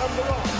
done the wrong.